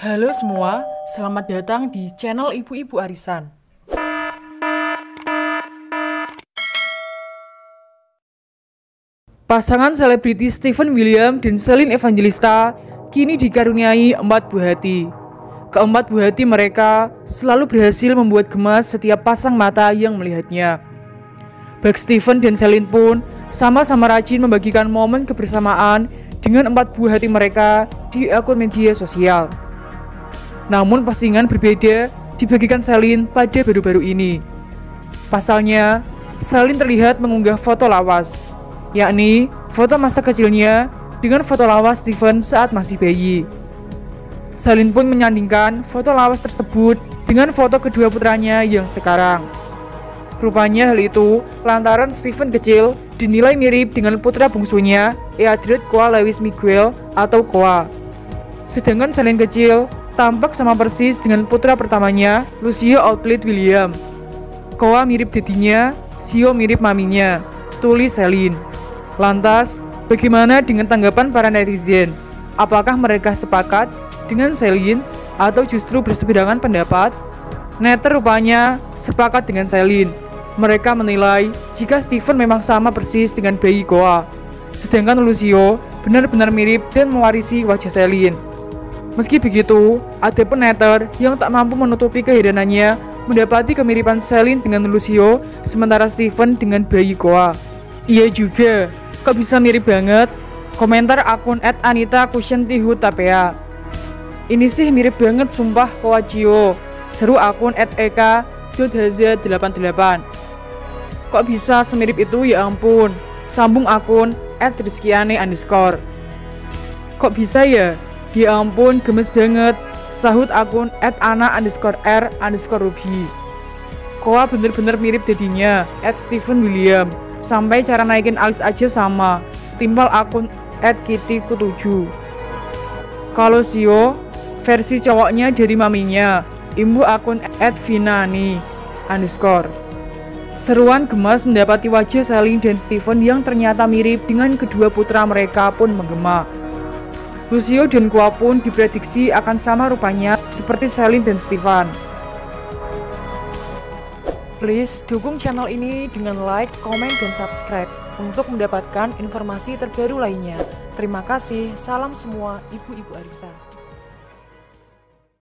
Halo semua, selamat datang di channel Ibu-Ibu Arisan. Pasangan selebriti Stephen William dan Celine Evangelista kini dikaruniai empat buah hati. Keempat buah hati mereka selalu berhasil membuat gemas setiap pasang mata yang melihatnya. Baik Stephen dan Celine pun sama-sama rajin membagikan momen kebersamaan dengan empat buah hati mereka di akun media sosial. Namun postingan berbeda dibagikan Celine pada baru-baru ini. Pasalnya, Celine terlihat mengunggah foto lawas yakni foto masa kecilnya dengan foto lawas Steven saat masih bayi. Salin pun menyandingkan foto lawas tersebut dengan foto kedua putranya yang sekarang. Rupanya hal itu lantaran Steven kecil dinilai mirip dengan putra bungsunya Eadred Koa Lewis Miguel atau Koa. Sedangkan Salin kecil tampak sama persis dengan putra pertamanya Lucio Outlet William. Koa mirip dedinya, Sio mirip maminya, tulis Selin. Lantas, bagaimana dengan tanggapan para netizen? Apakah mereka sepakat dengan Selin atau justru berseberangan pendapat? Netter rupanya sepakat dengan Selin. Mereka menilai jika Steven memang sama persis dengan bayi Goa, sedangkan Lucio benar-benar mirip dan mewarisi wajah Selin. Meski begitu, ada pun Netter yang tak mampu menutupi keheranannya mendapati kemiripan Selin dengan Lucio, sementara Steven dengan bayi Goa. Iya juga, Kok bisa mirip banget? Komentar akun at Anita Kusentihu Tapea. Ini sih mirip banget sumpah Koachio. Seru akun at Eka 88 Kok bisa semirip itu ya ampun. Sambung akun at Rizkiane. Kok bisa ya? Ya ampun gemes banget. Sahut akun at Ana underscore R underscore Ruby. Koa bener-bener mirip dedinya at Stephen William. Sampai cara naikin alis aja sama. Timpal akun @kitty7. Kalau Sio, versi cowoknya dari maminya. Imbu akun @vinani underscore. Seruan gemas mendapati wajah Saling dan Steven yang ternyata mirip dengan kedua putra mereka pun menggema. Lucio dan Kua pun diprediksi akan sama rupanya seperti Selin dan Steven. Please dukung channel ini dengan like, komen, dan subscribe untuk mendapatkan informasi terbaru lainnya. Terima kasih, salam semua ibu-ibu Arisa.